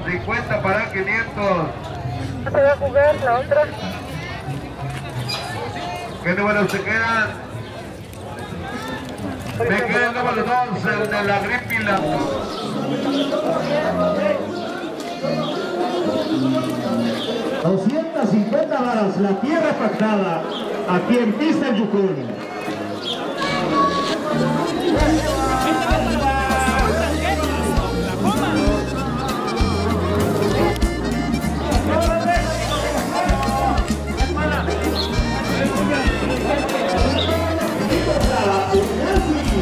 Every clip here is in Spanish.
50 para 500. ¿Se va a jugar la otra? ¿Qué número se queda? Me queda el número 11, el de la gripila. ...250 varas, la tierra pactada, aquí en Pista Yucón.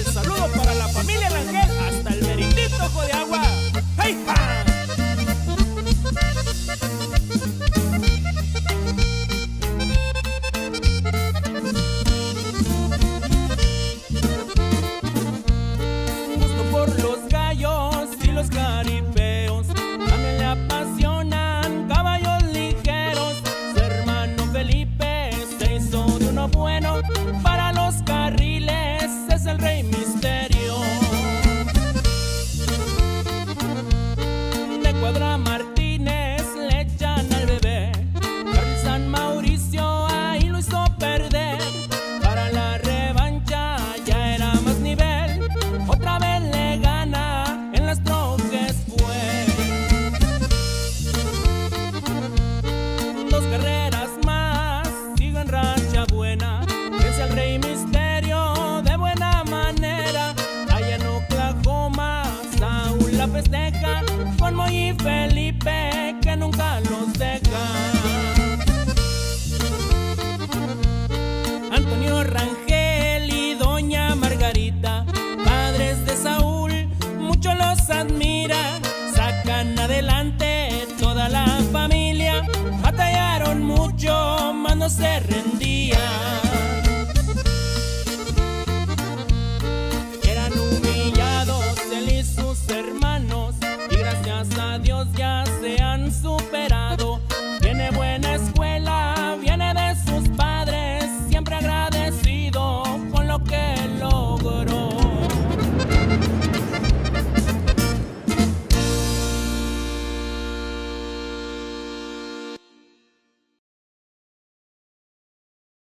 el saludo para la familia Rangel hasta el merindito de agua. ¡Hey! adelante toda la familia batallaron mucho, mas no se rendía. Eran humillados él y sus hermanos y gracias a Dios ya se han superado.